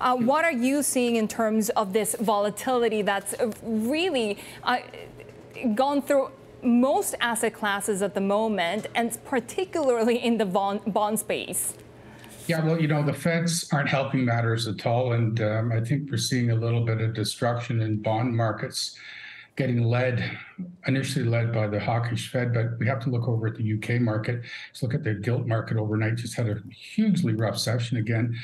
Uh, what are you seeing in terms of this volatility that's really uh, gone through most asset classes at the moment, and particularly in the bond, bond space? Yeah, well, you know, the Feds aren't helping matters at all. And um, I think we're seeing a little bit of destruction in bond markets getting led, initially led by the hawkish Fed, but we have to look over at the UK market. Let's look at the gilt market overnight, just had a hugely rough session again.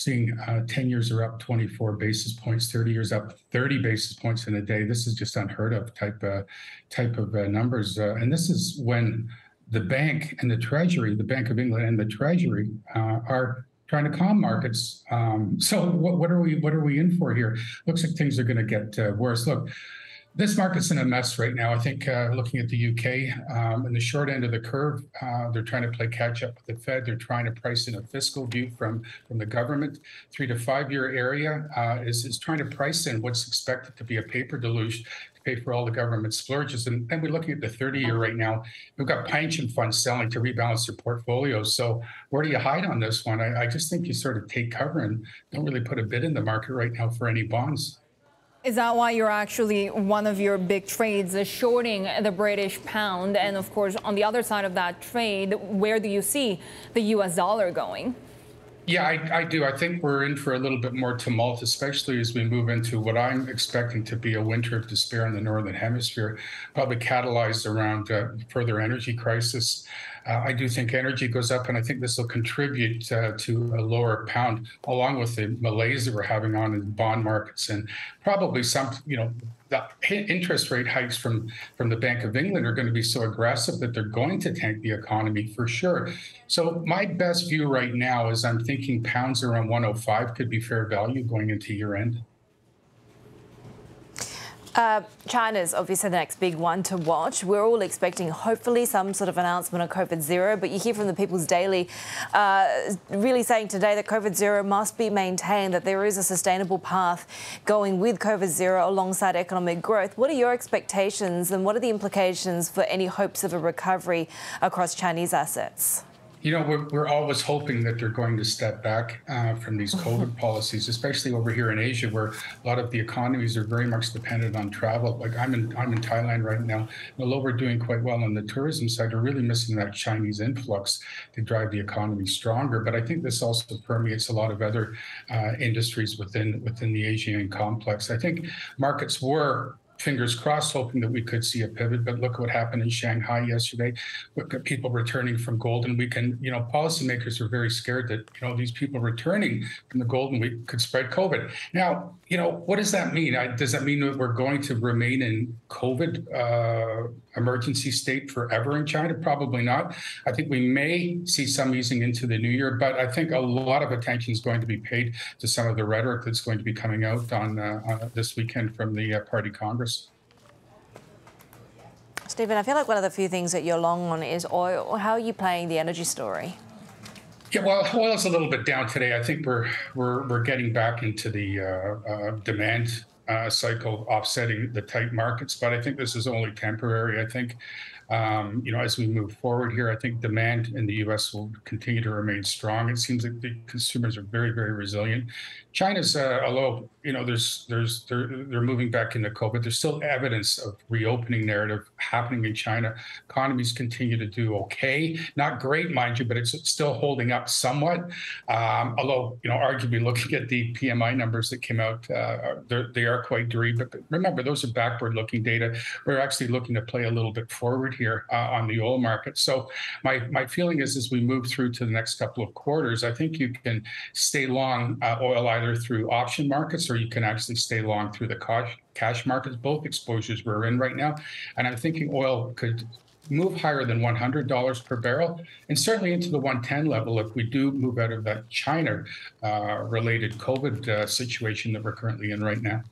Seeing uh, 10 years are up 24 basis points, 30 years up 30 basis points in a day. This is just unheard of type uh, type of uh, numbers. And this is when the bank and the Treasury, the Bank of England and the Treasury are trying to calm markets. Um, so what, what, are we what are we in for here? Looks like things are going to get uh, worse. Look, this market's in a mess right now. I think uh, looking at the UK um, in the short end of the curve, uh, they're trying to play catch up with the Fed. They're trying to price in a fiscal view from from the government. Three to five year area uh, is is trying to price in what's expected to be a paper deluge to pay for all the government splurges. And we're looking at the 30 year right now. We've got pension funds selling to rebalance their portfolios. So where do you hide on this one? I, I just think you sort of take cover and don't really put a bid in the market right now for any bonds. Is that why you're actually one of your big trades is shorting the British pound? And of course, on the other side of that trade, where do you see the US dollar going? Yeah, I, I, do. I think we're in for a little bit more tumult, especially as we move into what I'm expecting to be a winter of despair in the Northern Hemisphere, probably catalyzed around uh, further energy crisis. Uh, I do think energy goes up, and I think this will contribute uh, to a lower pound, along with the malaise that we're having on in bond markets, and probably some, you know, the interest rate hikes from from the Bank of England are going to be so aggressive that they're going to tank the economy for sure. So my best view right now is I'm thinking pounds around 105 could be fair value going into year end. Uh, China's obviously the next big one to watch. We're all expecting, hopefully, some sort of announcement on COVID zero, but you hear from the People's Daily uh, really saying today that COVID zero must be maintained, that there is a sustainable path going with COVID zero alongside economic growth. What are your expectations and what are the implications for any hopes of a recovery across Chinese assets? You know, we're, we're always hoping that they're going to step back uh, from these. COVID policies, especially over here in Asia, where a lot of the economies are very much dependent on travel. Like I'm in I'm in Thailand right now. Although we're doing quite well on the tourism side, we're really missing that Chinese influx to drive the economy stronger. But I think this also permeates a lot of other uh, industries within within the Asian complex. I think markets were fingers crossed, hoping that we could see a pivot. But look what happened in Shanghai yesterday. Look at people returning from Golden Week, and you know, policymakers are very scared that you know these people returning from the Golden Week could spread COVID. Now, you know, what does that mean? I, does that mean that we're going to remain in COVID uh, emergency state forever in China? Probably not. I think we may see some easing into the new year, but I think a lot of attention is going to be paid to some of the rhetoric that's going to be coming out on, uh, on this weekend from the uh, Party Congress. Stephen, I feel like one of the few things that you're long on is oil. How are you playing the energy story? Yeah, well, oil is a little bit down today. I think we're we're we're getting back into the uh, uh, demand uh, cycle, offsetting the tight markets. But I think this is only temporary. I think um, you know, as we move forward here, I think demand in the U.S. will continue to remain strong. It seems like the consumers are very, very resilient. China's, uh, although you know, there's, there's, they're, they're moving back into COVID. There's still evidence of reopening narrative happening in China. Economies continue to do okay, not great, mind you, but it's still holding up somewhat. Um, although, you know, arguably looking at the PMI numbers that came out, uh, they are quite dreary. But remember, those are backward-looking data. We're actually looking to play a little bit forward here uh, on the oil market. So my my feeling is as we move through to the next couple of quarters, I think you can stay long uh, oil either through option markets or you can actually stay long through the cash cash markets. Both exposures we're in right now, and I'm thinking oil could move higher than $100 per barrel and certainly into the 110 level if we do move out of that China uh, related COVID uh, situation that we're currently in right now.